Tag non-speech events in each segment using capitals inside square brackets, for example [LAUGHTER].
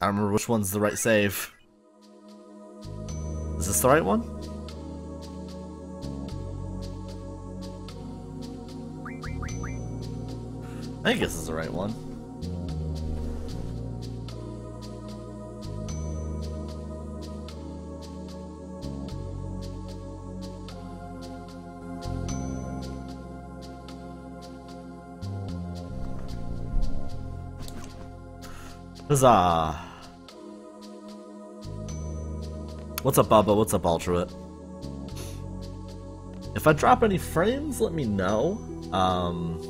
I don't remember which one's the right save. Is this the right one? I think this is the right one. Huzzah! What's up, Bubba? What's up, Ultrawit? If I drop any frames, let me know. Um,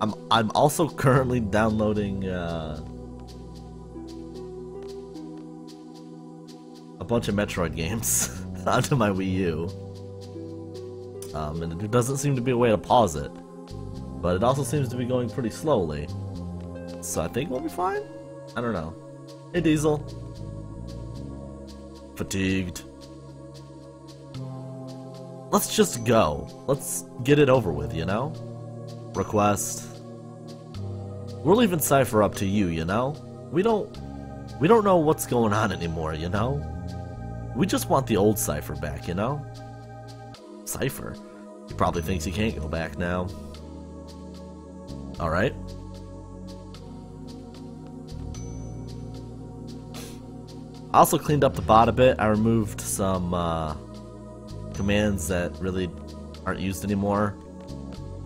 I'm I'm also currently downloading uh, a bunch of Metroid games [LAUGHS] onto my Wii U. Um, and there doesn't seem to be a way to pause it, but it also seems to be going pretty slowly. So I think we'll be fine? I don't know. Hey Diesel. Fatigued. Let's just go. Let's get it over with, you know? Request. We're leaving Seifer up to you, you know? We don't... We don't know what's going on anymore, you know? We just want the old Seifer back, you know? Seifer? He probably thinks he can't go back now. Alright. I also cleaned up the bot a bit. I removed some uh, commands that really aren't used anymore.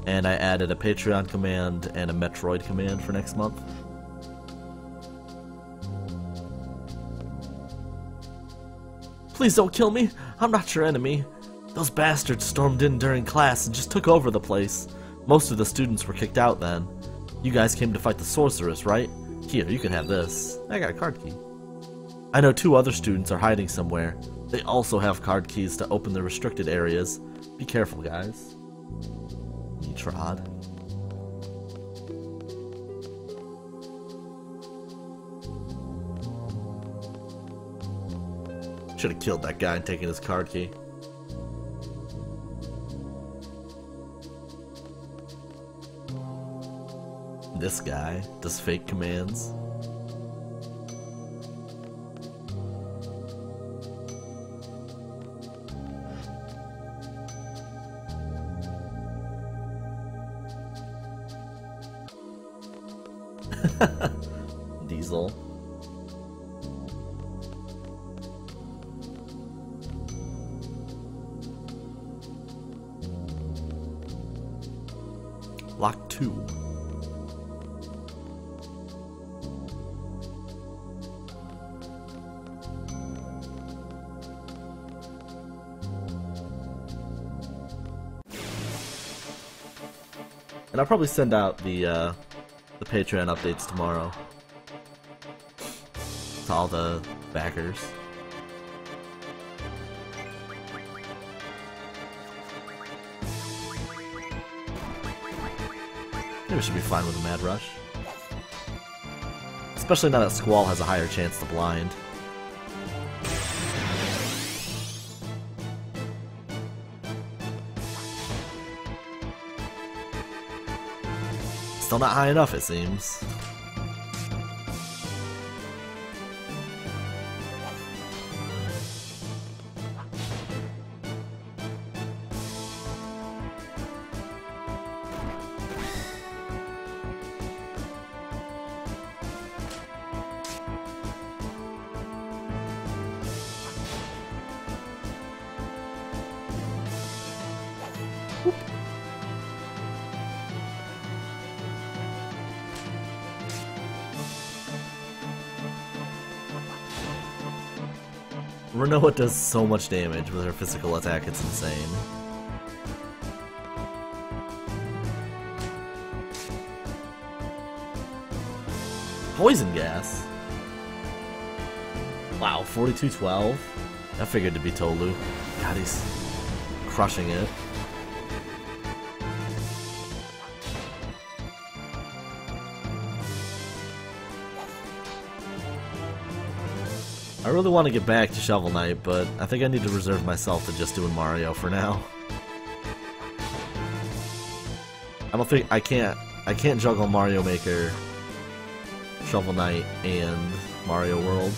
And I added a Patreon command and a Metroid command for next month. Please don't kill me. I'm not your enemy. Those bastards stormed in during class and just took over the place. Most of the students were kicked out then. You guys came to fight the sorceress, right? Here, you can have this. I got a card key. I know two other students are hiding somewhere. They also have card keys to open the restricted areas. Be careful, guys. You trod. Should have killed that guy and taken his card key. This guy does fake commands. Lock 2. And I'll probably send out the uh, the Patreon updates tomorrow to all the backers. Should be fine with a Mad Rush. Especially now that Squall has a higher chance to blind. Still not high enough, it seems. Rinoa does so much damage with her physical attack, it's insane. Poison gas? Wow, 4212? I figured to be Tolu. God, he's crushing it. I really want to get back to Shovel Knight, but I think I need to reserve myself to just doing Mario for now. I don't think I can't I can't juggle Mario Maker Shovel Knight and Mario World.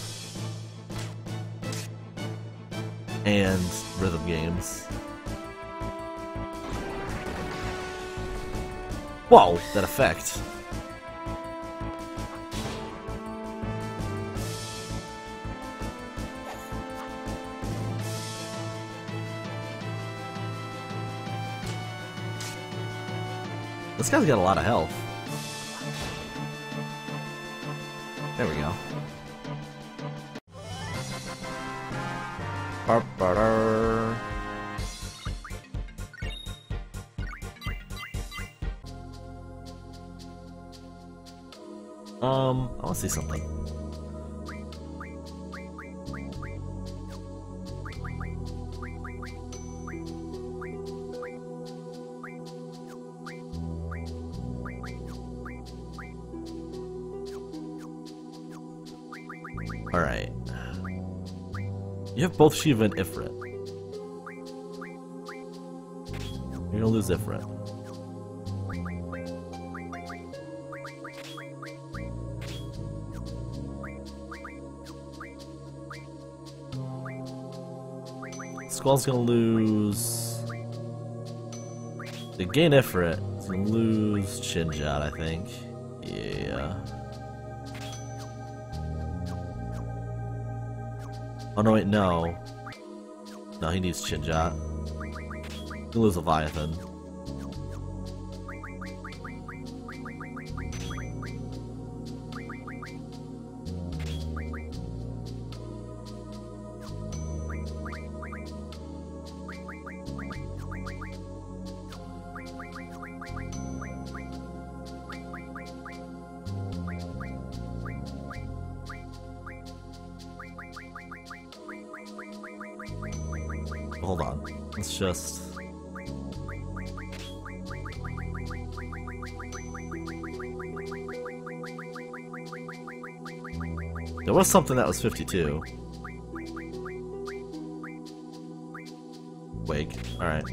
And rhythm games. Whoa, that effect. This guy's got a lot of health. There we go. Um, I want to see something. Have both Shiva and Ifrit. You're gonna lose Ifrit. Squall's gonna lose. The gain Ifrit. He's gonna lose Chinjot, I think. Oh no, wait, no. No, he needs Chinjot. He'll lose Leviathan. Something that was 52. Wake. Alright.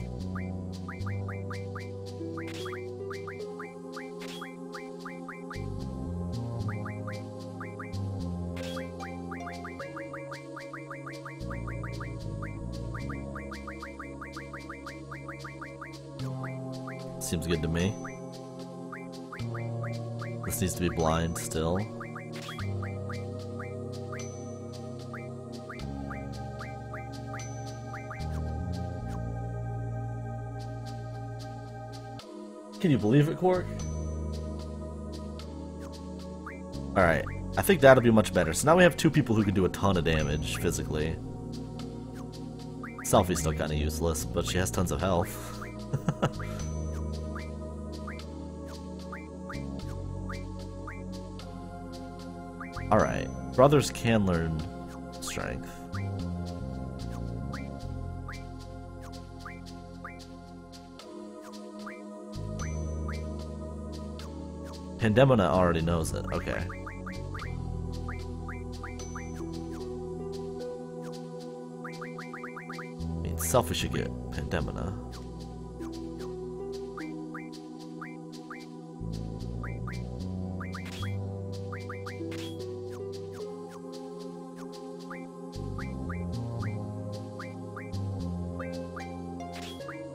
Seems good to me. This needs to be blind still. Can you believe it, Quark? Alright, I think that'll be much better. So now we have two people who can do a ton of damage physically. Selphie's still kinda useless, but she has tons of health. [LAUGHS] Alright, brothers can learn strength. Pandemona already knows it, okay. I mean, selfish should get Pandemona.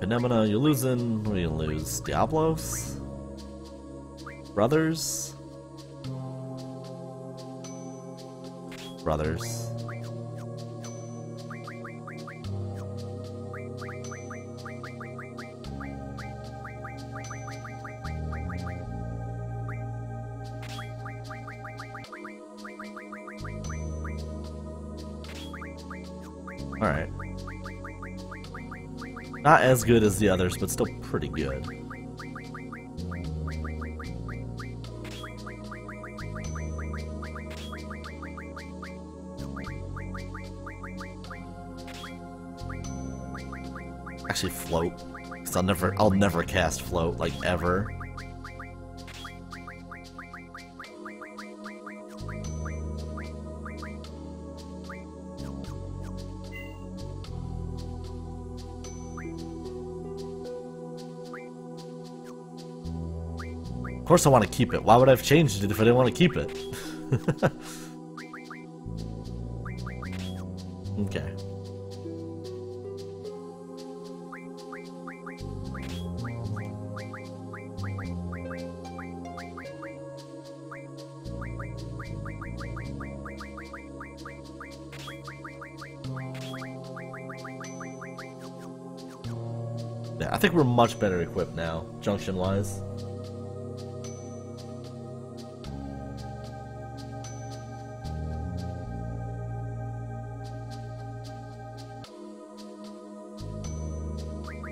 Panemona, you're losing. What are you gonna lose? Diablos? Brothers? Brothers. Alright. Not as good as the others, but still pretty good. Actually, float. Cause I'll never, I'll never cast float like ever. Of course I want to keep it. Why would I have changed it if I didn't want to keep it? [LAUGHS] Yeah, I think we're much better equipped now, junction-wise.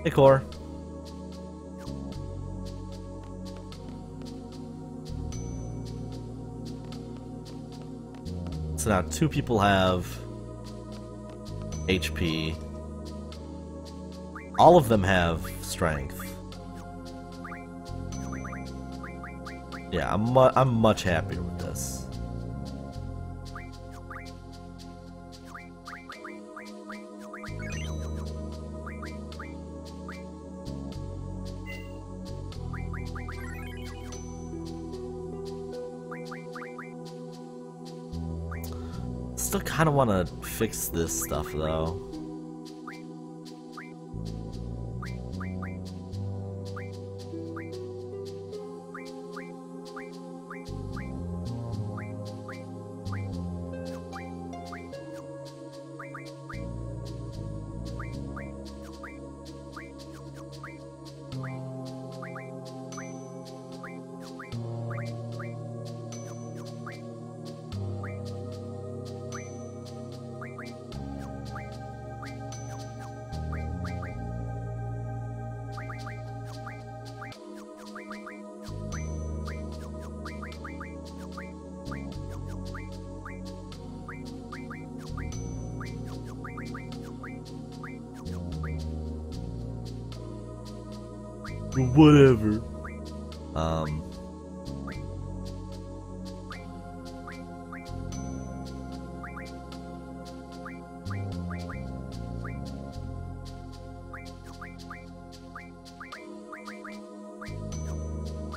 Hey, Core. So now two people have HP. All of them have strength. Yeah, I'm mu I'm much happier with this. Still kind of want to fix this stuff though.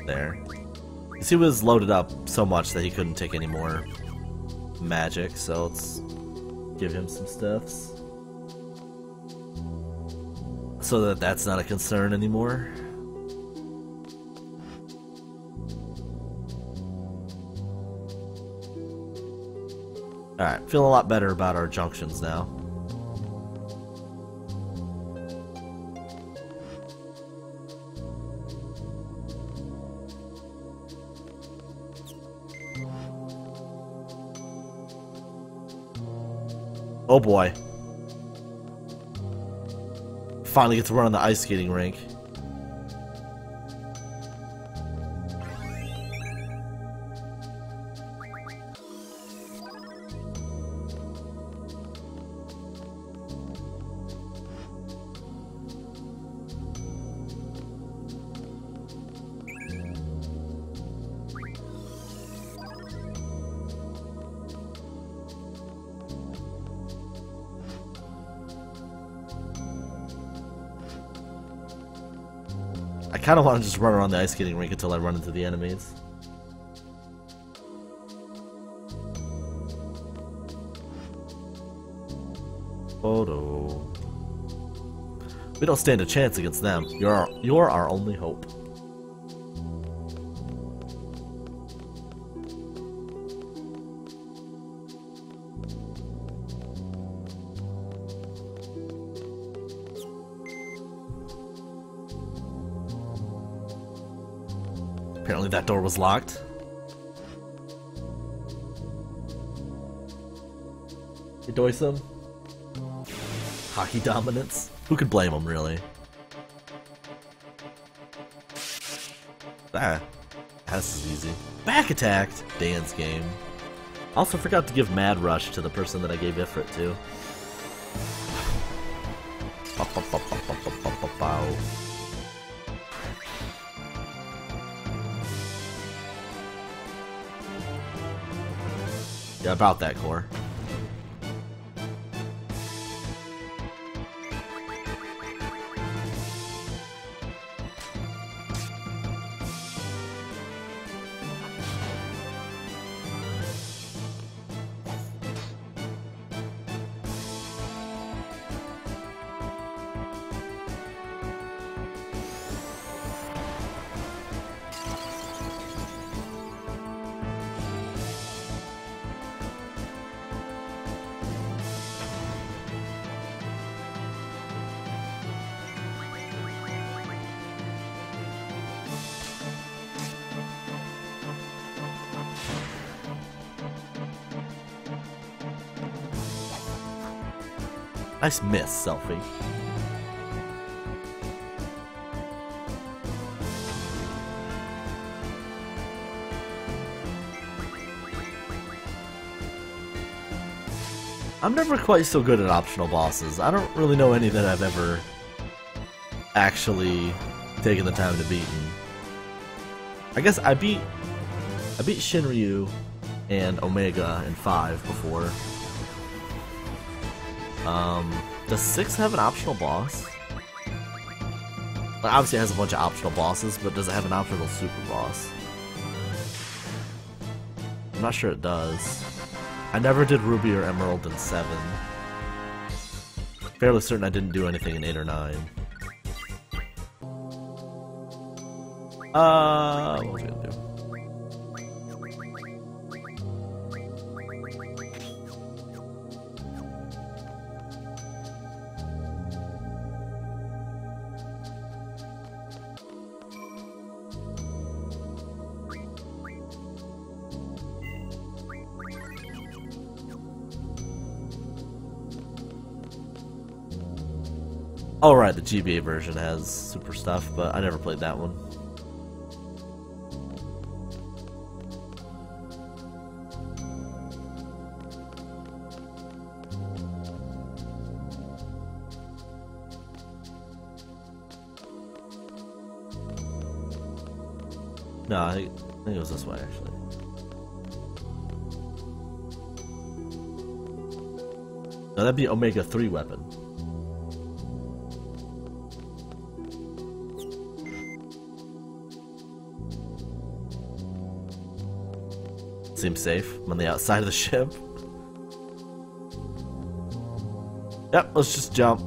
There. He was loaded up so much that he couldn't take any more magic, so let's give him some stuffs. So that that's not a concern anymore. Alright, feel a lot better about our junctions now. Oh boy. Finally get to run on the ice skating rink. Kind of want to just run around the ice skating rink until I run into the enemies. Photo. We don't stand a chance against them. You're our, you're our only hope. Apparently that door was locked. Hey, Doisum. Hockey dominance. Who could blame him, really? Ah, this is easy. Back attacked! Dance game. Also forgot to give Mad Rush to the person that I gave Ifrit to. Yeah, about that core. Nice miss, Selphie. I'm never quite so good at optional bosses. I don't really know any that I've ever actually taken the time to beat. I guess I beat I beat Shinryu and Omega in 5 before. Um, does 6 have an optional boss? Like, obviously it has a bunch of optional bosses, but does it have an optional super boss? I'm not sure it does. I never did Ruby or Emerald in 7. Fairly certain I didn't do anything in 8 or 9. Uh, what was I gonna do? The GBA version has super stuff, but I never played that one. No, I think, it was this way actually. No, that'd be Omega 3 weapon. Seems safe. I'm on the outside of the [LAUGHS] ship. Yep, let's just jump.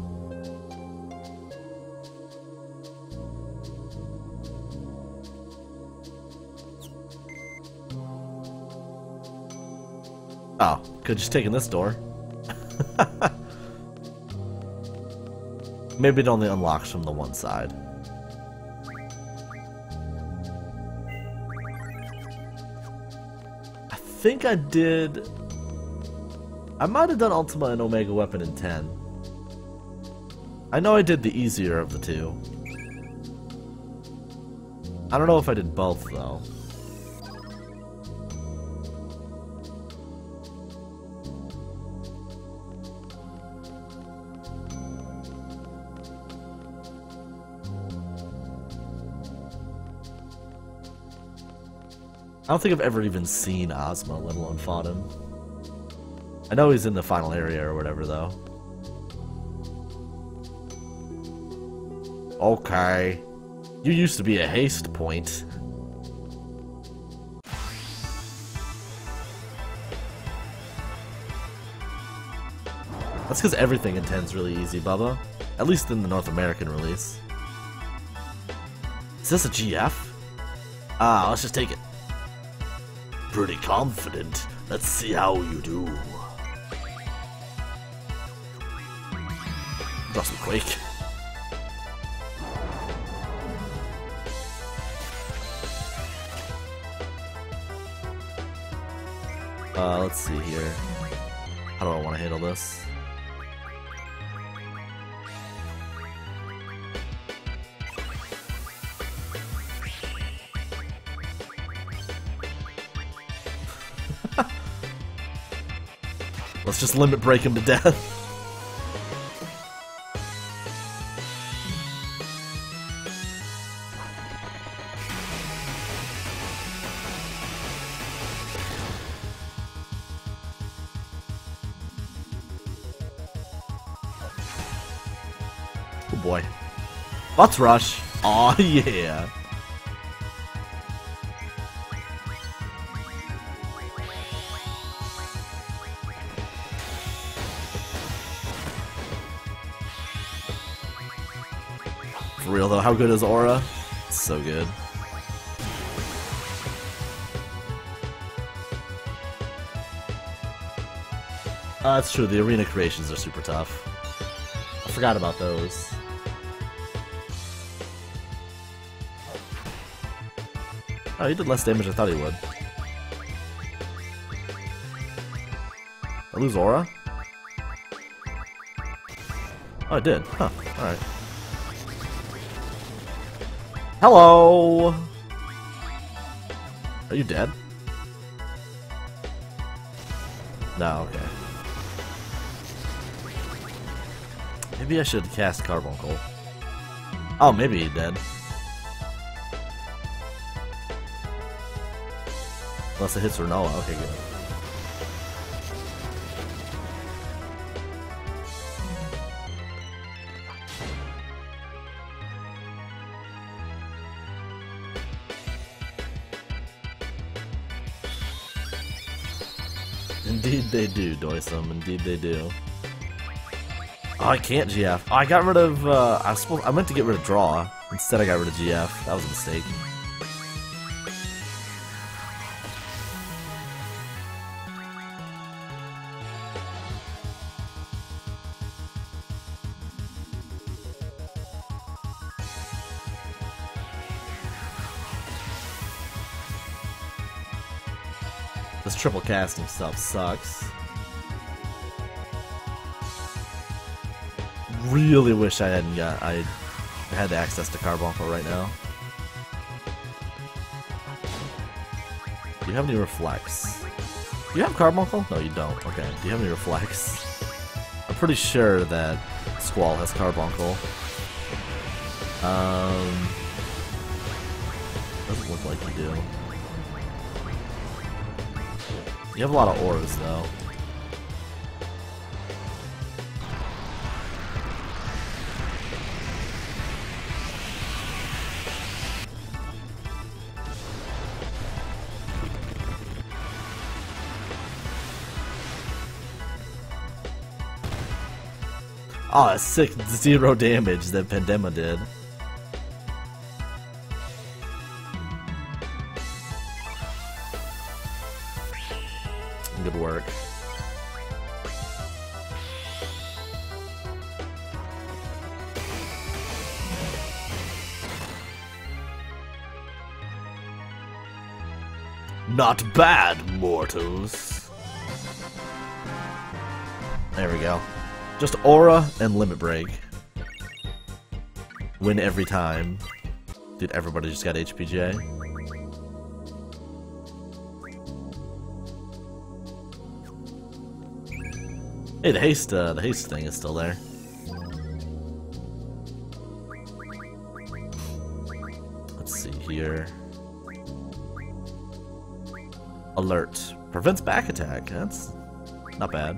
Oh, could just taken this door. [LAUGHS] Maybe it only unlocks from the one side. Think I did... I might have done Ultima and Omega Weapon in 10. I know I did the easier of the two. I don't know if I did both, though. I don't think I've ever even seen Ozma, let alone fought him. I know he's in the final area or whatever, though. Okay. You used to be a haste point. That's because everything in 10's really easy, Bubba. At least in the North American release. Is this a GF? Ah, let's just take it pretty confident. Let's see how you do. Some Quake. Uh, let's see here. How do I want to handle this? Just limit break him to death. [LAUGHS] oh boy. Let's rush. Aw, oh, [LAUGHS] yeah. How good is Aura? It's so good. Uh, that's true. The arena creations are super tough. I forgot about those. Oh, he did less damage than I thought he would. I lose Aura? Oh, I did. Huh. Alright. Hello! Are you dead? No, okay. Maybe I should cast Carbuncle. Oh, maybe he did. Unless it hits Rinoa. Okay, good. Do, Doisum. Indeed they do. Oh, I can't GF. Oh, I got rid of, uh, I, I meant to get rid of Draw. Instead I got rid of GF. That was a mistake. This triple casting stuff sucks. Really wish I hadn't got I had access to Carbuncle right now. Do you have any reflex? Do you have Carbuncle? No, you don't. Okay. Do you have any reflex? [LAUGHS] I'm pretty sure that Squall has Carbuncle. Um, doesn't look like you do. You have a lot of auras, though. Oh, sick zero damage that Pandema did. Good work. Not bad, mortals. There we go. Just Aura and Limit Break. Win every time. Dude, everybody just got HPJ. Hey, the haste, uh, the haste thing is still there. Let's see here. Alert. Prevents back attack. That's not bad.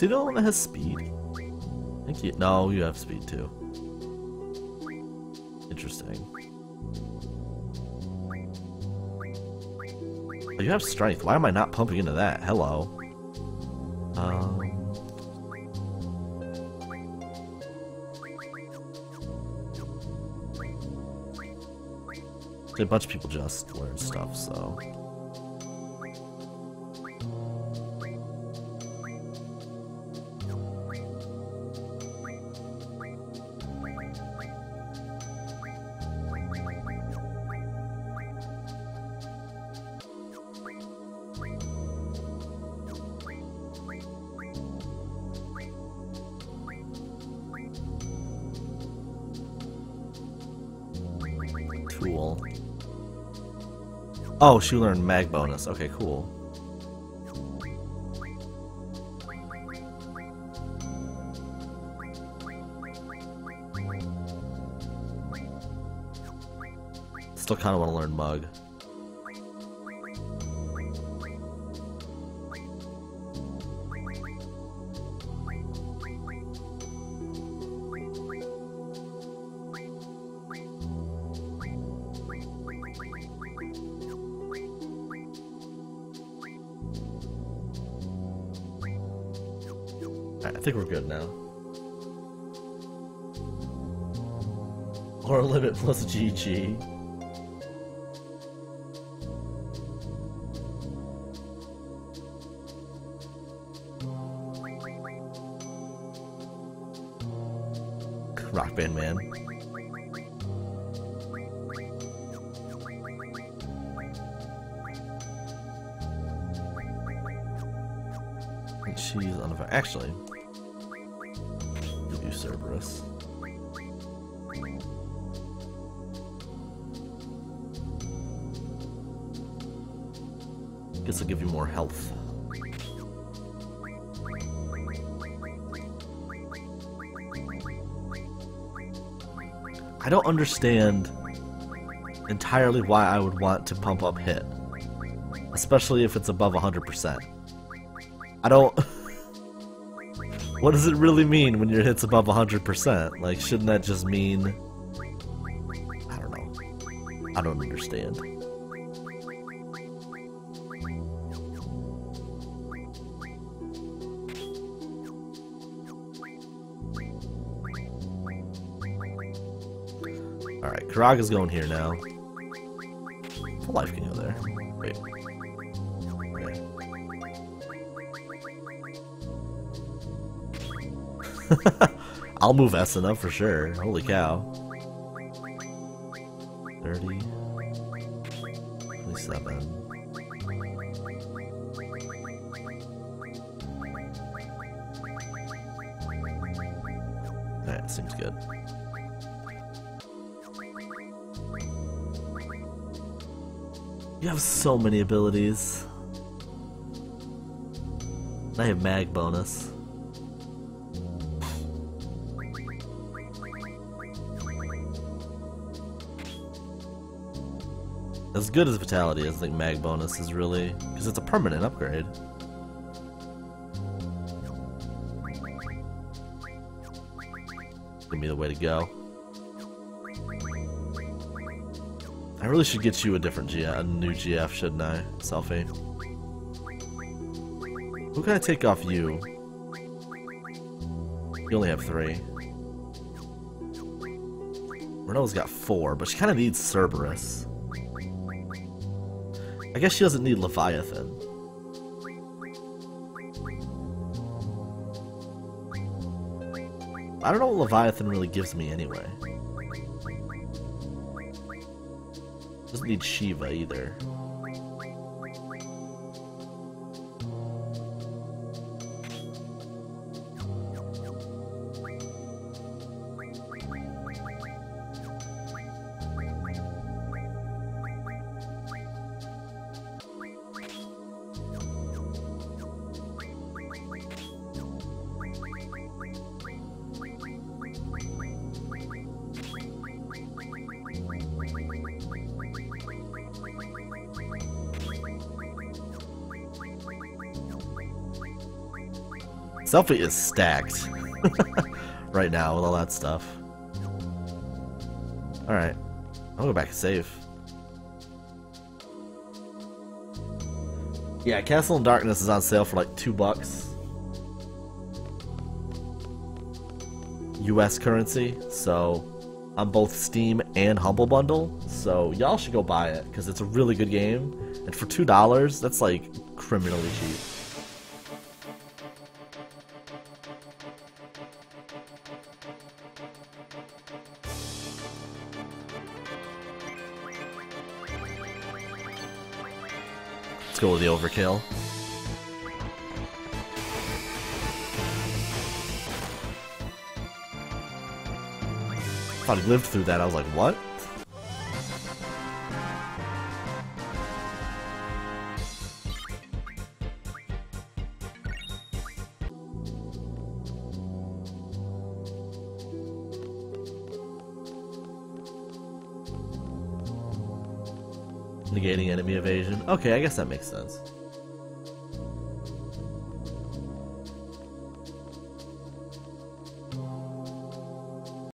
Is he the one that has speed? I think you, no, you have speed too. Interesting. Oh, you have strength. Why am I not pumping into that? Hello. Um. A bunch of people just learn stuff, so. Oh, she learned mag bonus. Okay, cool. Still kind of want to learn mug. GG. Rock Band Man. She's on the actually. I'll give you more health. I don't understand entirely why I would want to pump up hit. Especially if it's above 100%. I don't... [LAUGHS] what does it really mean when your hit's above 100%? Like, shouldn't that just mean... I don't know. I don't understand. Curaga's going here now. Full life can go there. Wait. [LAUGHS] I'll move Esuna for sure. Holy cow. So many abilities. I have mag bonus. As good as Vitality is, I think mag bonus is really... because it's a permanent upgrade. Give me the way to go. I really should get you a different GF, a new GF, shouldn't I, Selphie? Who can I take off you? You only have three. Rinoa's got four, but she kind of needs Cerberus. I guess she doesn't need Leviathan. I don't know what Leviathan really gives me anyway. Doesn't need Shiva either. Selphie is stacked [LAUGHS] right now with all that stuff. Alright. I'll go back and save. Yeah, Castle in Darkness is on sale for like two bucks. US currency, so on both Steam and Humble Bundle. So y'all should go buy it because it's a really good game. And for two dollars, that's like criminally cheap. Go with the overkill. I thought he lived through that. I was like, what? Okay, I guess that makes sense.